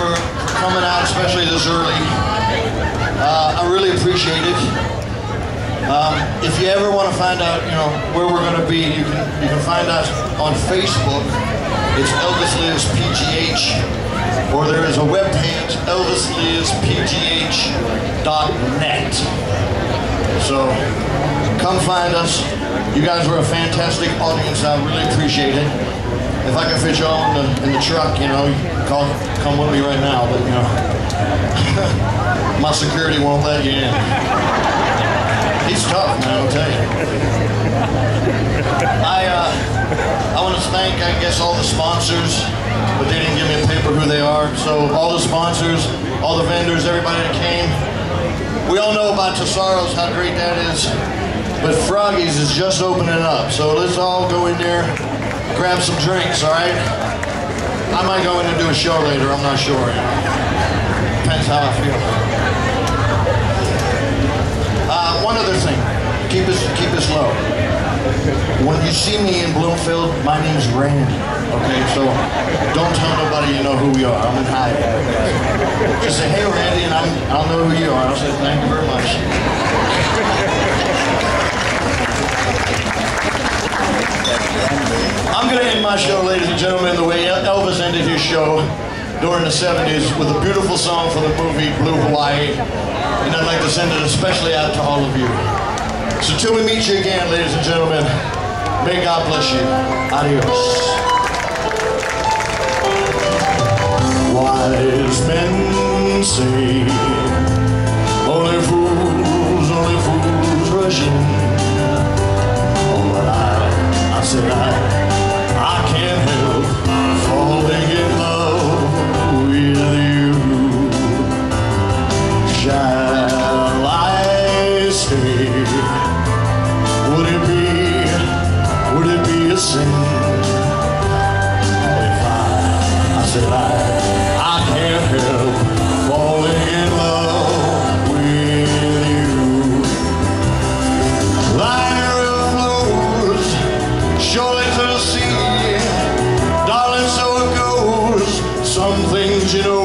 for, coming out, especially this early. Uh, I really appreciate it. Um, if you ever want to find out, you know, where we're going to be, you can you can find us on Facebook. It's Elvis Lives PGH, or there is a webpage, elvislivespgh.net. So come find us. You guys were a fantastic audience. I really appreciate it. If I can fit you all in the, in the truck, you know, call, come with me right now. But you know, my security won't let you in. He's tough, man. I'll tell you. I uh, I want to thank, I guess, all the sponsors, but they didn't give me a paper who they are. So all the sponsors, all the vendors, everybody that came. We all know about Tessaro's, how great that is. But Froggy's is just opening up. So let's all go in there, grab some drinks, all right? I might go in and do a show later, I'm not sure. Depends how I feel. Uh, one other thing, keep us, keep us low. When you see me in Bloomfield, my name's Randy, okay? So don't tell nobody you know who we are. I'm in hiding. Just say, hey, Randy, and I'm, I'll know who you are. I'll say, thank you very much. I'm going to end my show, ladies and gentlemen, the way Elvis ended his show during the 70s with a beautiful song from the movie Blue Hawaii. And I'd like to send it especially out to all of you. So till we meet you again, ladies and gentlemen, may God bless you. Adios. Wise men say, only fools, only fools rush in. Oh, but I, I said I, sin if I, I said I, I can't help falling in love with you? Liner flows, surely to the sea, darling, so it goes. Some things, you know,